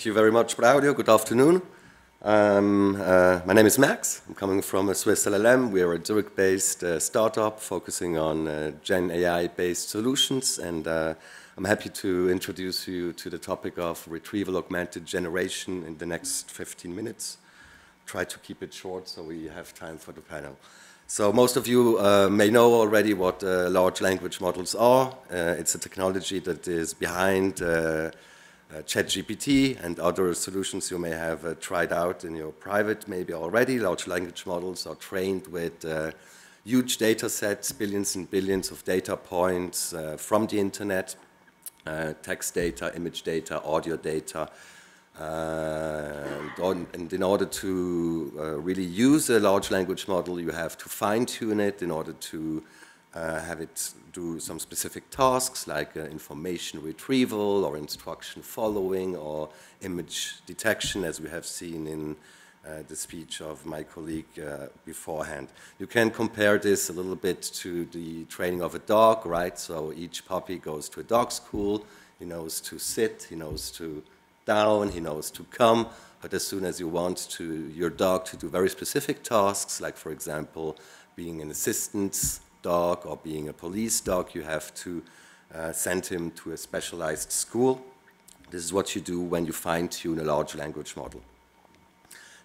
Thank you very much, Claudio. Good afternoon. Um, uh, my name is Max. I'm coming from a Swiss LLM. We are a Zurich-based uh, startup focusing on uh, Gen AI-based solutions, and uh, I'm happy to introduce you to the topic of retrieval augmented generation in the next 15 minutes. Try to keep it short so we have time for the panel. So most of you uh, may know already what uh, large language models are. Uh, it's a technology that is behind uh, ChatGPT and other solutions you may have uh, tried out in your private maybe already. Large language models are trained with huge data sets, billions and billions of data points from the internet, text data, image data, audio data, uh, and in order to uh, really use a large language model, you have to fine tune it in order to uh, have it do some specific tasks like uh, information retrieval or instruction following or image detection, as we have seen in uh, the speech of my colleague uh, beforehand. You can compare this a little bit to the training of a dog, right? So each puppy goes to a dog school, he knows to sit, he knows to down, he knows to come, but as soon as you want to, your dog to do very specific tasks, like for example, being an assistance dog or being a police dog, you have to uh, send him to a specialized school. This is what you do when you fine-tune a large language model.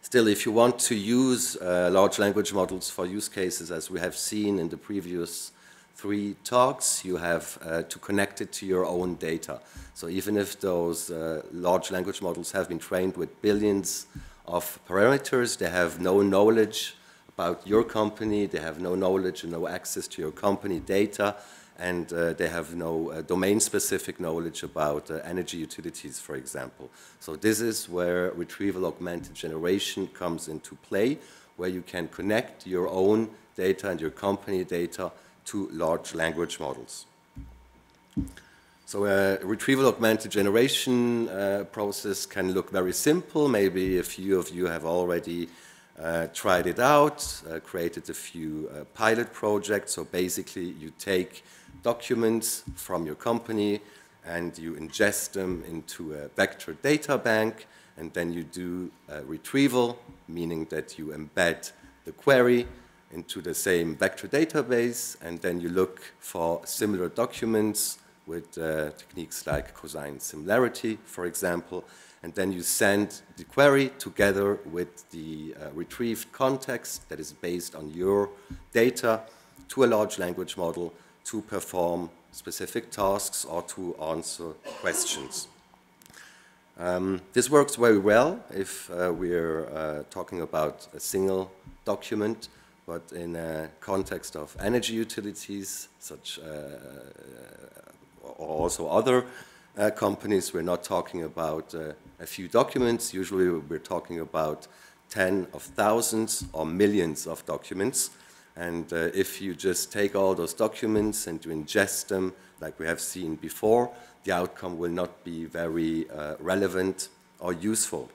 Still, if you want to use uh, large language models for use cases, as we have seen in the previous three talks, you have uh, to connect it to your own data. So even if those uh, large language models have been trained with billions of parameters, they have no knowledge about your company, they have no knowledge and no access to your company data, and uh, they have no uh, domain-specific knowledge about uh, energy utilities, for example. So this is where retrieval augmented generation comes into play, where you can connect your own data and your company data to large language models. So a retrieval augmented generation uh, process can look very simple. Maybe a few of you have already uh, tried it out, uh, created a few uh, pilot projects. So basically you take documents from your company and you ingest them into a vector data bank and then you do retrieval, meaning that you embed the query into the same vector database, and then you look for similar documents with uh, techniques like cosine similarity, for example, and then you send the query together with the uh, retrieved context that is based on your data to a large language model to perform specific tasks or to answer questions. Um, this works very well if uh, we're uh, talking about a single document but in a context of energy utilities, such uh, or also other uh, companies, we're not talking about uh, a few documents. Usually we're talking about 10 of thousands or millions of documents. And uh, if you just take all those documents and you ingest them, like we have seen before, the outcome will not be very uh, relevant or useful.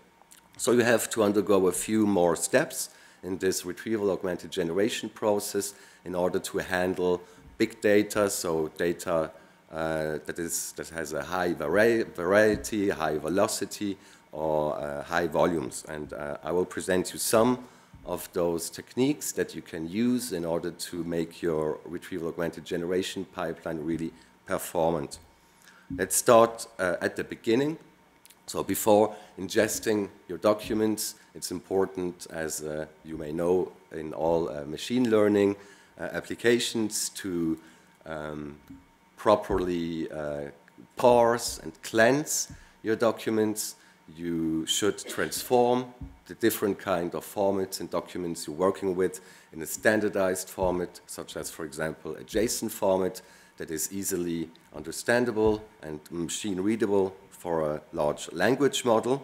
So you have to undergo a few more steps in this retrieval augmented generation process in order to handle big data, so data uh, that, is, that has a high vari variety, high velocity, or uh, high volumes. And uh, I will present you some of those techniques that you can use in order to make your retrieval augmented generation pipeline really performant. Let's start uh, at the beginning so before ingesting your documents, it's important, as uh, you may know in all uh, machine learning applications, to um, properly uh, parse and cleanse your documents. You should transform the different kind of formats and documents you're working with in a standardized format, such as, for example, a JSON format that is easily understandable and machine readable for a large language model.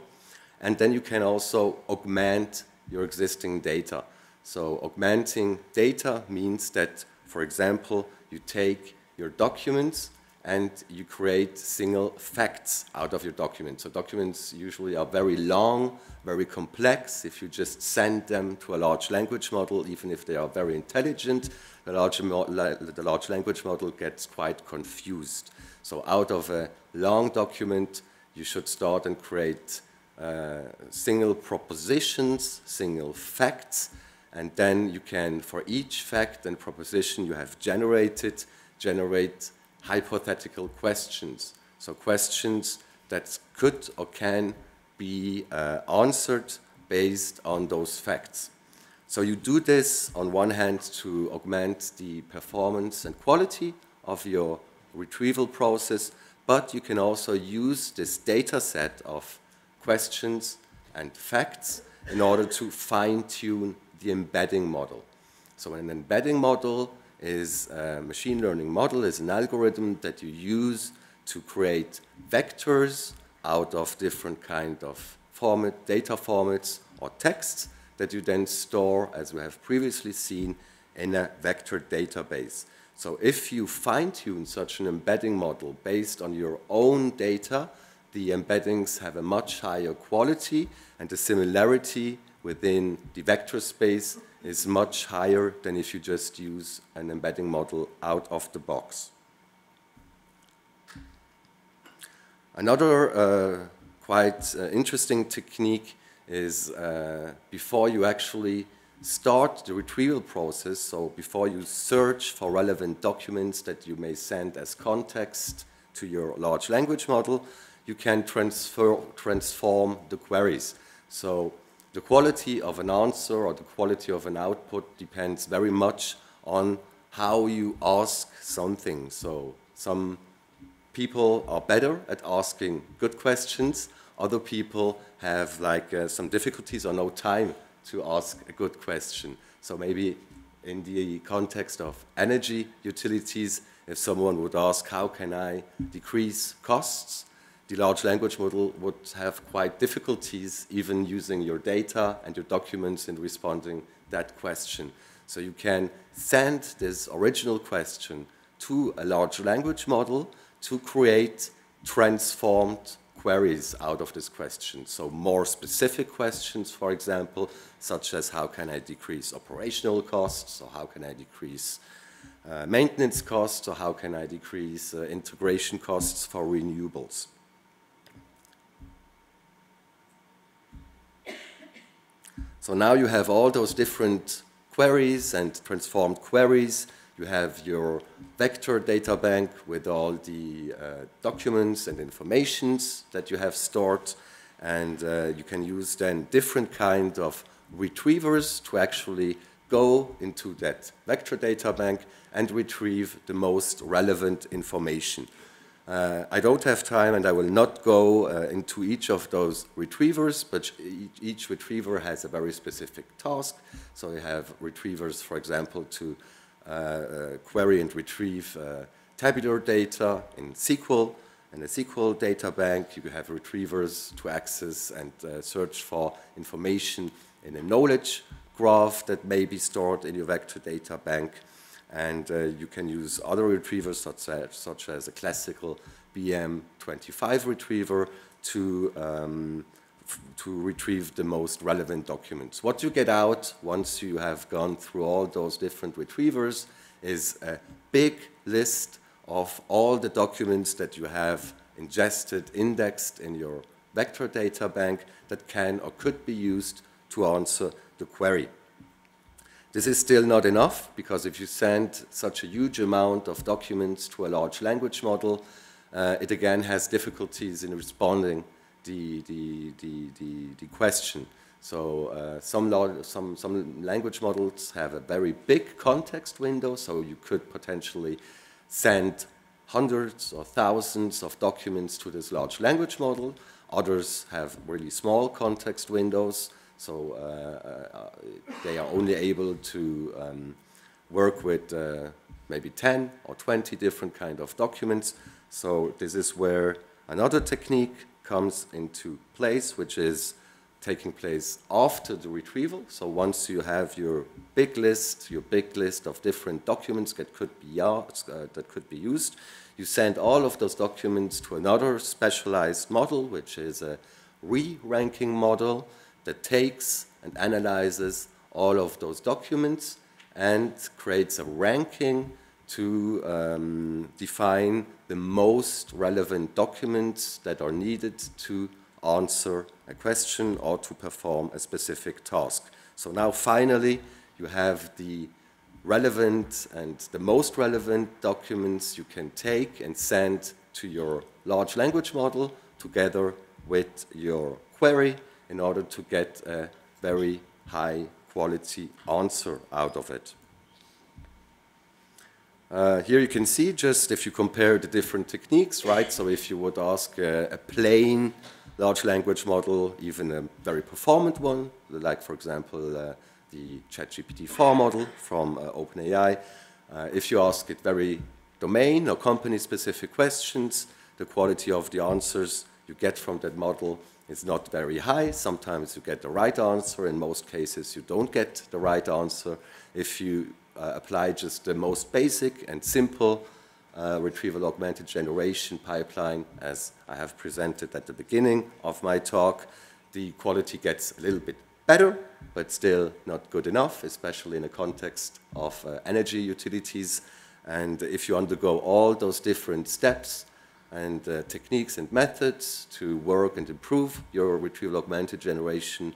And then you can also augment your existing data. So augmenting data means that, for example, you take your documents and you create single facts out of your documents. So documents usually are very long, very complex. If you just send them to a large language model, even if they are very intelligent, the large, the large language model gets quite confused. So out of a long document, you should start and create uh, single propositions, single facts, and then you can, for each fact and proposition you have generated, generate hypothetical questions. So questions that could or can be uh, answered based on those facts. So you do this on one hand to augment the performance and quality of your retrieval process, but you can also use this data set of questions and facts in order to fine-tune the embedding model. So an embedding model is a machine learning model, is an algorithm that you use to create vectors out of different kind of format, data formats or texts that you then store, as we have previously seen, in a vector database. So if you fine-tune such an embedding model based on your own data, the embeddings have a much higher quality and the similarity within the vector space is much higher than if you just use an embedding model out of the box. Another uh, quite uh, interesting technique is uh, before you actually start the retrieval process, so before you search for relevant documents that you may send as context to your large language model, you can transfer, transform the queries. So the quality of an answer or the quality of an output depends very much on how you ask something. So some people are better at asking good questions. Other people have like uh, some difficulties or no time to ask a good question. So maybe in the context of energy utilities, if someone would ask, how can I decrease costs? The large language model would have quite difficulties even using your data and your documents in responding that question. So you can send this original question to a large language model to create transformed queries out of this question. So more specific questions, for example, such as how can I decrease operational costs, or how can I decrease uh, maintenance costs, or how can I decrease uh, integration costs for renewables. So now you have all those different queries and transformed queries you have your vector data bank with all the uh, documents and informations that you have stored. And uh, you can use then different kind of retrievers to actually go into that vector data bank and retrieve the most relevant information. Uh, I don't have time and I will not go uh, into each of those retrievers, but each, each, retriever has a very specific task. So you have retrievers, for example, to uh, uh, query and retrieve uh, tabular data in SQL. In a SQL data bank, you have retrievers to access and search for information in a knowledge graph that may be stored in your vector data bank. And uh, you can use other retrievers, such as, such as a classical BM25 retriever, to um, to retrieve the most relevant documents. What you get out once you have gone through all those different retrievers is a big list of all the documents that you have ingested, indexed in your vector data bank that can or could be used to answer the query. This is still not enough because if you send such a huge amount of documents to a large language model, uh, it again has difficulties in responding the, the, the, the, the question. So uh, some, some, some language models have a very big context window, so you could potentially send hundreds or thousands of documents to this large language model. Others have really small context windows, so uh, uh, they are only able to um, work with uh, maybe 10 or 20 different kind of documents. So this is where another technique comes into place, which is taking place after the retrieval. So once you have your big list, your big list of different documents that could be, uh, that could be used, you send all of those documents to another specialized model, which is a re-ranking model that takes and analyzes all of those documents and creates a ranking to um, define the most relevant documents that are needed to answer a question or to perform a specific task. So now finally you have the relevant and the most relevant documents you can take and send to your large language model together with your query in order to get a very high quality answer out of it. Uh, here you can see just if you compare the different techniques, right? So if you would ask a, a plain large language model, even a very performant one, like for example uh, the ChatGPT-4 model from uh, OpenAI, uh, if you ask it very domain or company-specific questions, the quality of the answers you get from that model is not very high. Sometimes you get the right answer. In most cases, you don't get the right answer. If you uh, apply just the most basic and simple uh, retrieval augmented generation pipeline, as I have presented at the beginning of my talk, the quality gets a little bit better, but still not good enough, especially in the context of uh, energy utilities. And if you undergo all those different steps and uh, techniques and methods to work and improve your retrieval augmented generation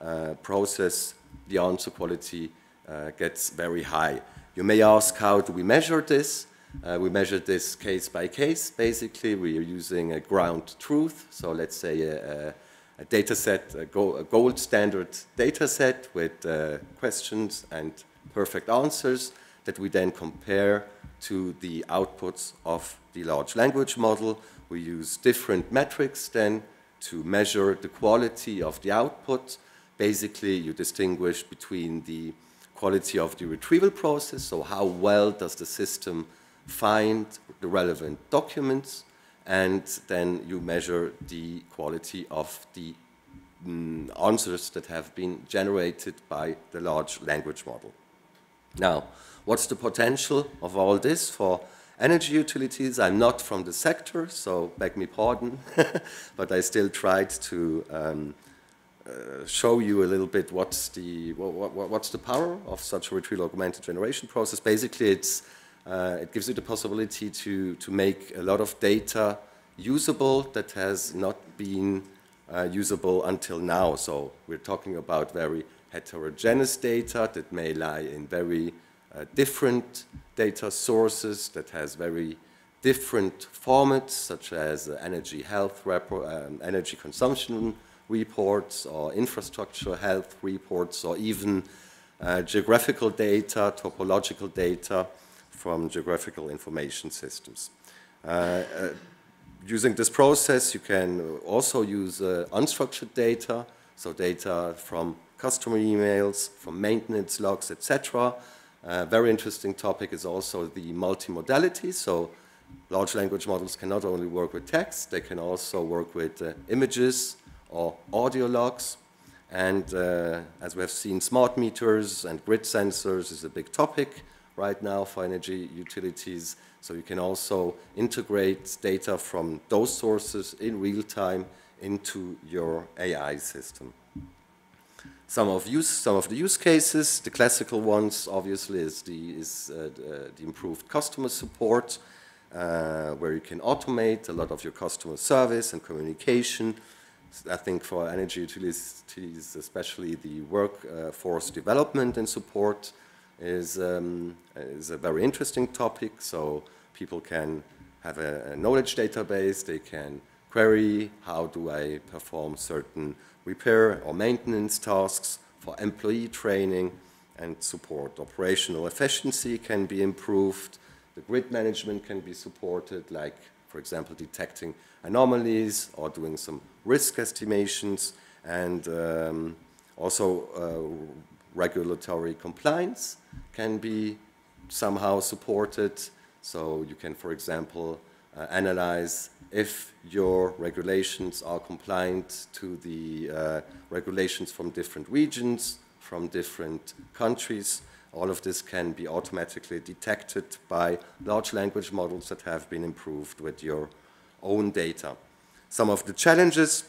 uh, process, the answer quality uh, gets very high. You may ask, how do we measure this? Uh, we measure this case by case. Basically, we are using a ground truth. So let's say a, a, data set, a, gold standard data set with uh, questions and perfect answers that we then compare to the outputs of the large language model. We use different metrics then to measure the quality of the output. Basically, you distinguish between the quality of the retrieval process, so how well does the system find the relevant documents, and then you measure the quality of the mm, answers that have been generated by the large language model. Now, what's the potential of all this for energy utilities? I'm not from the sector, so beg me pardon, but I still tried to um, uh, show you a little bit what's the, what, what, what's the power of such a retrieval augmented generation process. Basically, it's, uh, it gives you the possibility to, to make a lot of data usable that has not been uh, usable until now. So we're talking about very heterogeneous data that may lie in very uh, different data sources that has very different formats, such as uh, energy health, um, energy consumption reports or infrastructure health reports or even uh, geographical data, topological data from geographical information systems. Uh, uh, using this process, you can also use uh, unstructured data, so data from customer emails, from maintenance logs, etc. A very interesting topic is also the multimodality. So large language models can not only work with text, they can also work with uh, images, or audio logs. And uh, as we have seen, smart meters and grid sensors is a big topic right now for energy utilities. So you can also integrate data from those sources in real time into your AI system. Some of, use, some of the use cases, the classical ones obviously is the, is, uh, the, the improved customer support, uh, where you can automate a lot of your customer service and communication. I think for energy utilities, especially the workforce development and support is, um, is a very interesting topic. So people can have a, a, knowledge database, they can query how do I perform certain repair or maintenance tasks for employee training and support. Operational efficiency can be improved, the grid management can be supported, like for example, detecting anomalies or doing some risk estimations and um, also uh, regulatory compliance can be somehow supported. So you can, for example, uh, analyze if your regulations are compliant to the uh, regulations from different regions, from different countries. All of this can be automatically detected by large language models that have been improved with your own data. Some of the challenges,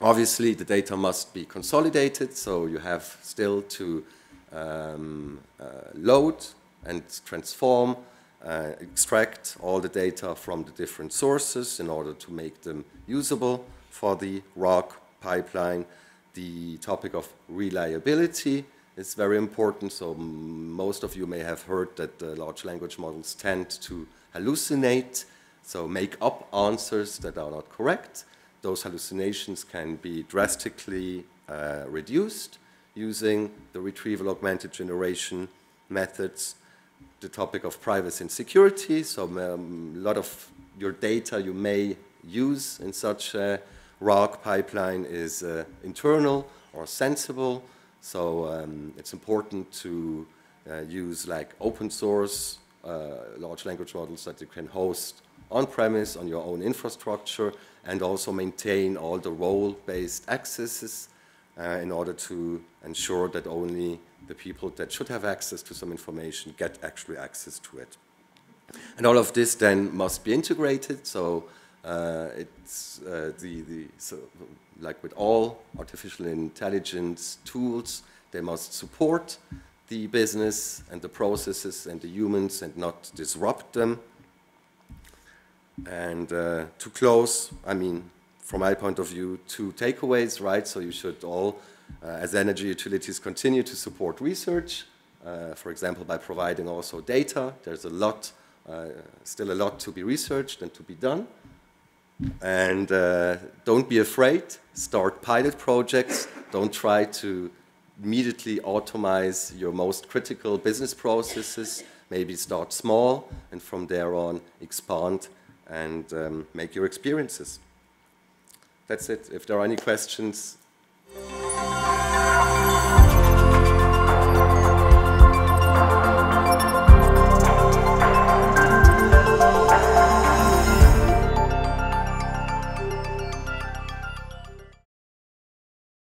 obviously the data must be consolidated, so you have still to um, uh, load and transform, uh, extract all the data from the different sources in order to make them usable for the RAG pipeline. The topic of reliability is very important. So most of you may have heard that uh, large language models tend to hallucinate, so make up answers that are not correct. Those hallucinations can be drastically uh, reduced using the retrieval augmented generation methods. The topic of privacy and security, so um, a lot of your data you may use in such a RAG pipeline is uh, internal or sensible. So um, it's important to uh, use like open source uh, large language models that you can host on-premise on your own infrastructure and also maintain all the role-based accesses uh, in order to ensure that only the people that should have access to some information get actually access to it. And all of this then must be integrated, so uh, it's uh, the, the so like with all artificial intelligence tools, they must support the business and the processes and the humans and not disrupt them. And uh, to close, I mean, from my point of view, two takeaways, right? So you should all, as energy utilities, continue to support research, uh, for example, by providing also data. There's a lot, uh, still a lot to be researched and to be done. And uh, don't be afraid, start pilot projects. Don't try to immediately automate your most critical business processes. Maybe start small and from there on expand and um, make your experiences. That's it. If there are any questions, Música